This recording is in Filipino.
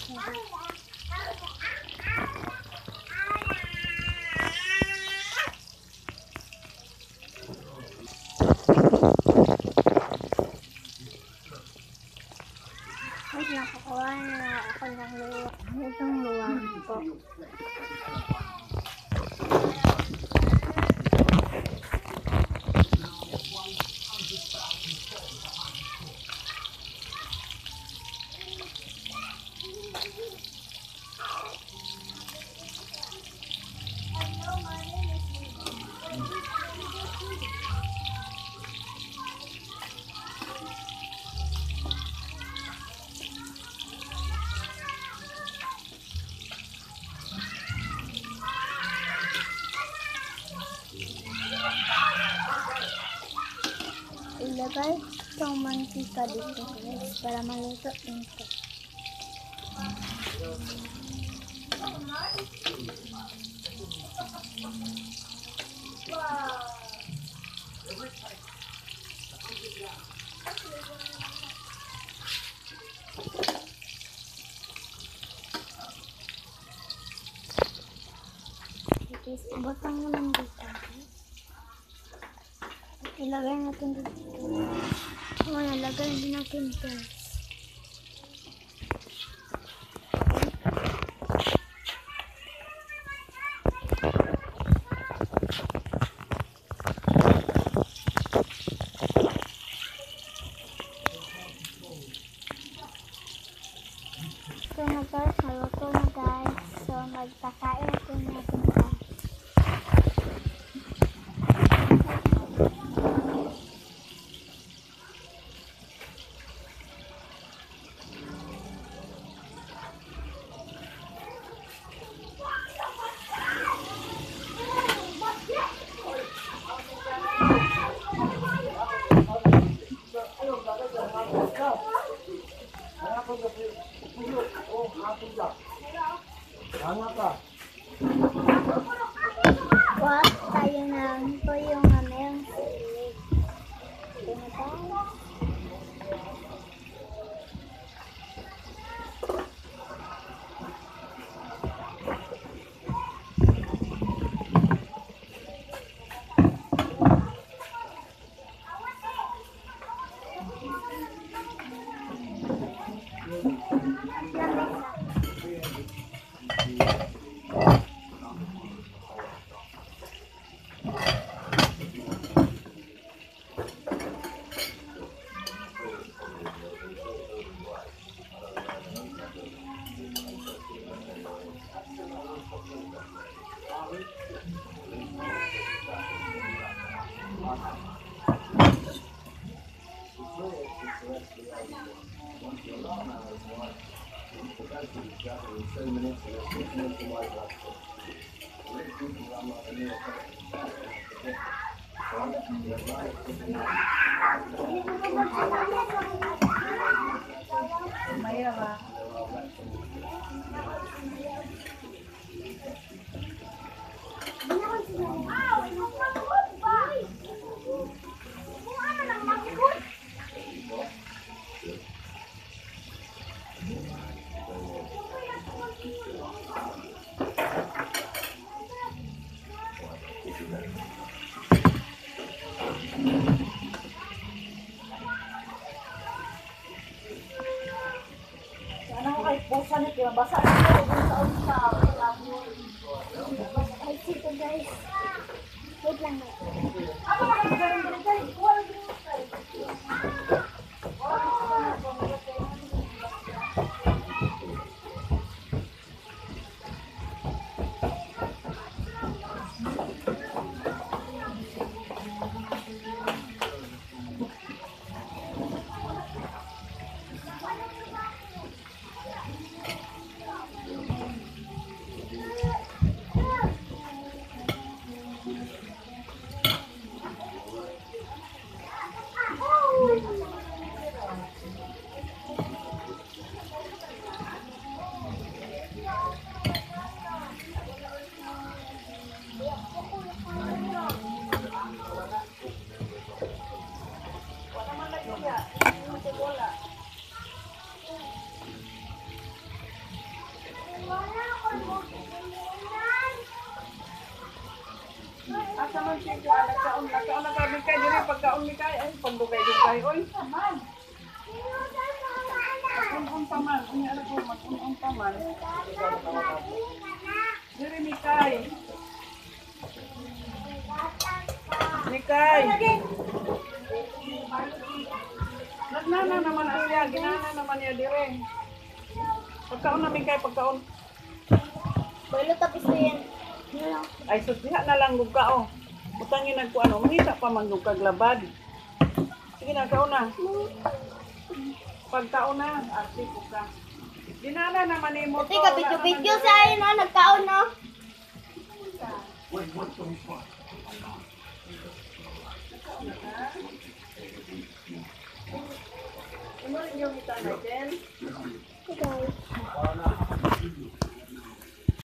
Wait lang, kukuha na ako ng luwa. Itong luwang po. Ilagay itong mantika dito guys para maluto ito. Guys, butang mo lang dito. Guys. Ilagay natin dito. O, nalagay din natin guys. So na guys, naluto na guys. So magkakain natin natin guys. Wag tayo na ito yung saw him, I was like, the best he's got was ten minutes and it's six minutes of my life. Rick Cooper, I'm not a real person. So I'm going to be a right to the night. Pusa ni kaya basa na ko sa unsa. Ay, sito guys. Wait lang. wait. Ano ka kay garing garing Asa man siya ko anak sa unla sa unla kami kay dire pagka unli kay ay pagdugay din kay oy man. Unun pa man, unya ala ko mag unun pa man. Dire mi kay. Mi kay. Mikay. Nagnana naman asya, ginana naman niya dire. Pagkaon namin kay pagkaon. Wala tapos na yan. Ay sus diha na lang gug ka oh. Utangin nagko ano, mangita pa man gug kag labad. Sige na kaon na. Pagkaon na, arte ko ka. Ginana naman ni mo Ate, kabidyo-bidyo sa akin na, nagkaon no? Ano rin yung kita natin? Okay.